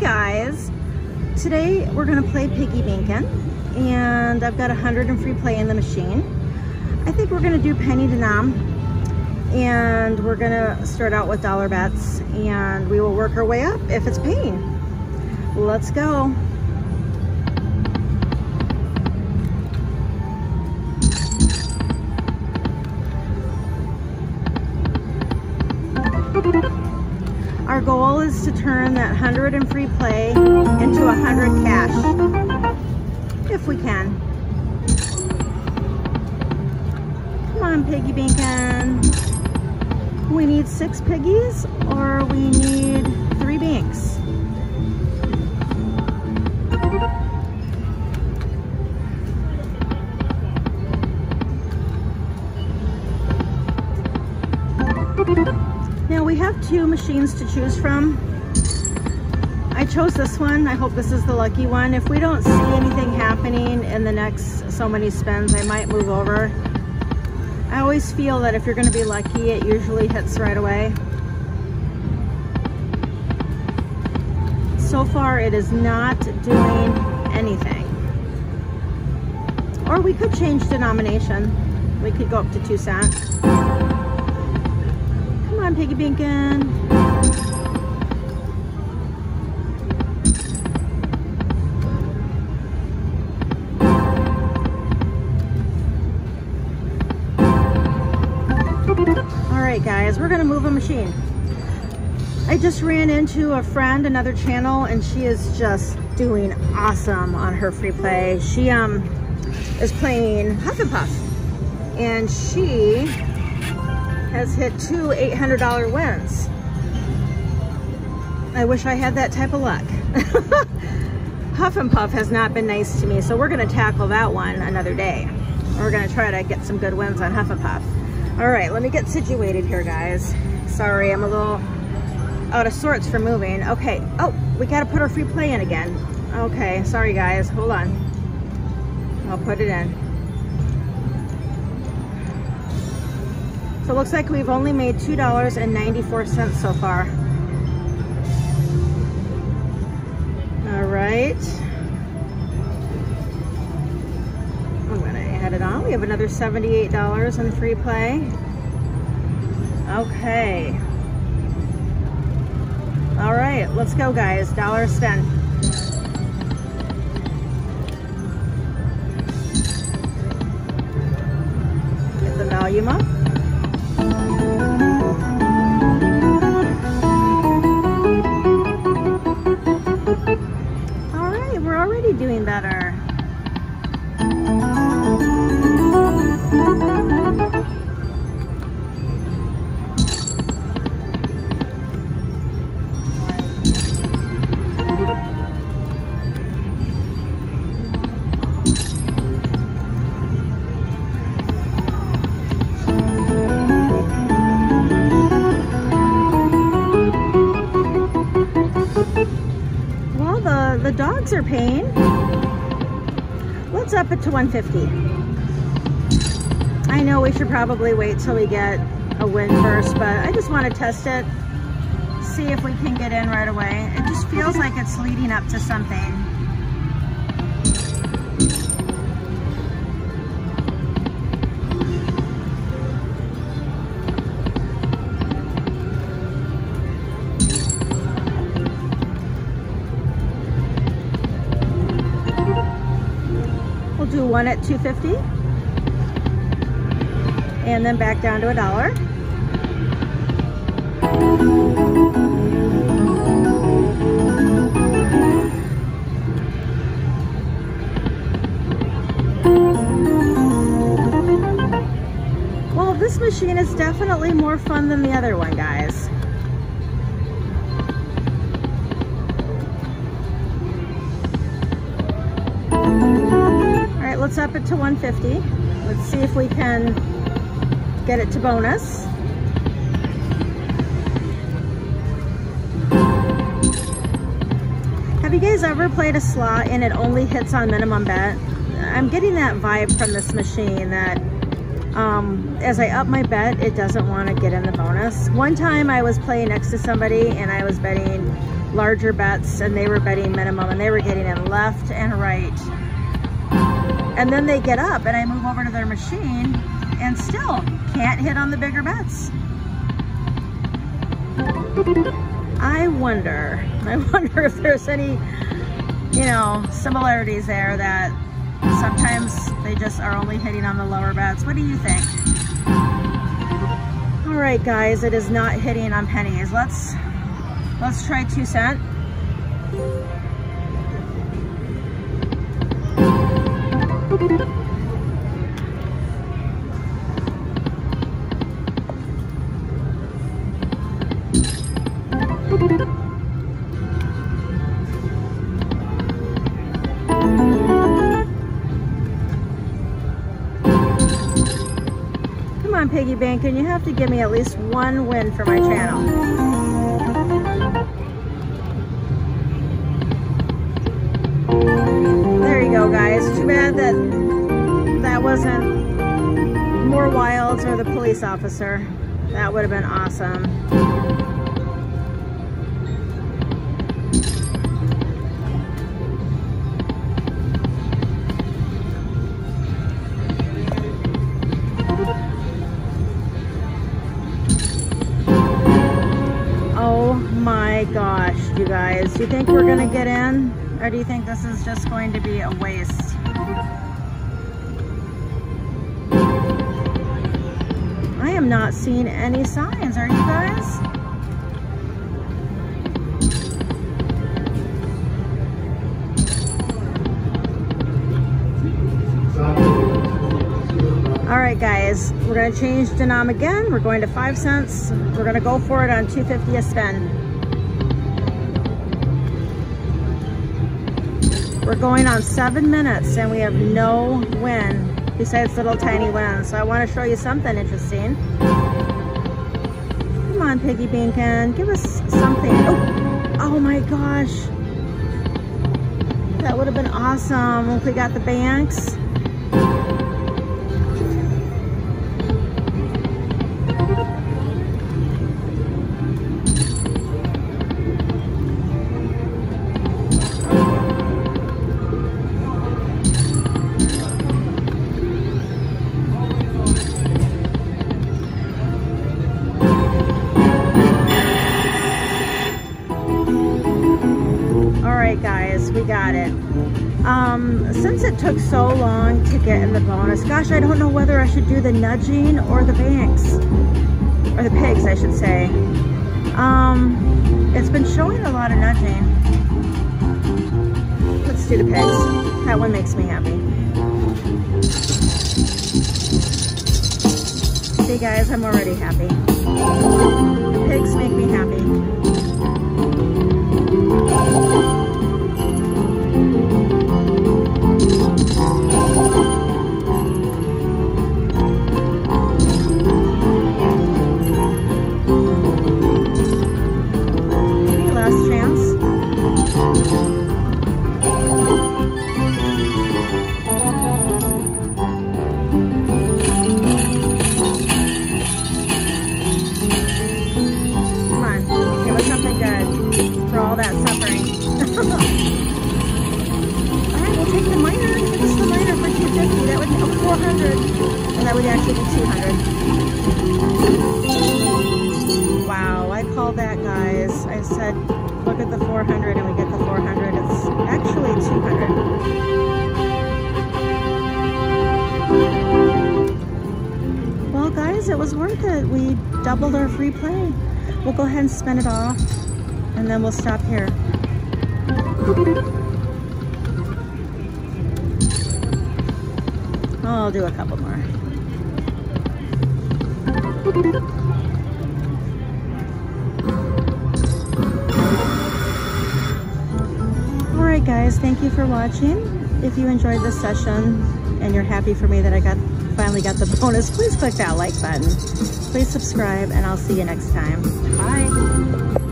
Guys, today we're gonna play Piggy Bankin' and I've got hundred in free play in the machine. I think we're gonna do penny denom and we're gonna start out with dollar bets and we will work our way up if it's paying. Let's go. Turn that 100 in free play into 100 cash, if we can. Come on, Piggy Bankin'. We need six piggies or we need three banks. Now we have two machines to choose from. I chose this one. I hope this is the lucky one. If we don't see anything happening in the next so many spins, I might move over. I always feel that if you're going to be lucky, it usually hits right away. So far, it is not doing anything. Or we could change denomination. We could go up to two cents. Come on, Piggy Bankin'. Guys, we're gonna move a machine. I just ran into a friend, another channel, and she is just doing awesome on her free play. She um is playing Huff and Puff, and she has hit two $800 wins. I wish I had that type of luck. Huff and Puff has not been nice to me, so we're gonna tackle that one another day. We're gonna try to get some good wins on Huff and Puff. All right, let me get situated here, guys. Sorry, I'm a little out of sorts for moving. Okay, oh, we gotta put our free play in again. Okay, sorry guys, hold on. I'll put it in. So it looks like we've only made $2.94 so far. All right. It on. We have another $78 in free play. Okay. All right, let's go guys, dollar spend. Get the volume up. All right, we're already doing better. Are paying. Let's up it to 150. I know we should probably wait till we get a win first, but I just want to test it, see if we can get in right away. It just feels like it's leading up to something. Do one at 250 and then back down to a dollar. Well, this machine is definitely more fun than the other one, guys. All right, let's up it to 150. Let's see if we can get it to bonus. Have you guys ever played a slot and it only hits on minimum bet? I'm getting that vibe from this machine that um, as I up my bet, it doesn't want to get in the bonus. One time I was playing next to somebody and I was betting larger bets and they were betting minimum and they were getting in left and right. And then they get up and I move over to their machine and still can't hit on the bigger bets. I wonder, I wonder if there's any, you know, similarities there that sometimes they just are only hitting on the lower bets. What do you think? All right, guys, it is not hitting on pennies. Let's, let's try two cent. Come on, Piggy Bankin', you have to give me at least one win for my channel. You go, guys. Too bad that that wasn't more wilds or the police officer. That would have been awesome. Oh my gosh, you guys. Do you think we're gonna get in? Or do you think this is just going to be a waste? I am not seeing any signs, are you guys? All right, guys, we're gonna change denom again. We're going to five cents. We're gonna go for it on 250 a spin. We're going on seven minutes and we have no win besides little tiny wins. So I wanna show you something interesting. Come on, Piggy Bankin', give us something. Oh, oh my gosh. That would have been awesome if we got the banks. We got it. Um, since it took so long to get in the bonus, gosh, I don't know whether I should do the nudging or the banks, or the pigs, I should say. Um, it's been showing a lot of nudging. Let's do the pigs. That one makes me happy. See, guys, I'm already happy. The pigs make me happy. And that would actually be 200. Wow, I called that, guys. I said, look at the 400 and we get It was worth it. We doubled our free play. We'll go ahead and spend it off and then we'll stop here. I'll do a couple more. All right, guys, thank you for watching. If you enjoyed this session and you're happy for me that I got finally got the bonus, please click that like button. Please subscribe and I'll see you next time. Bye.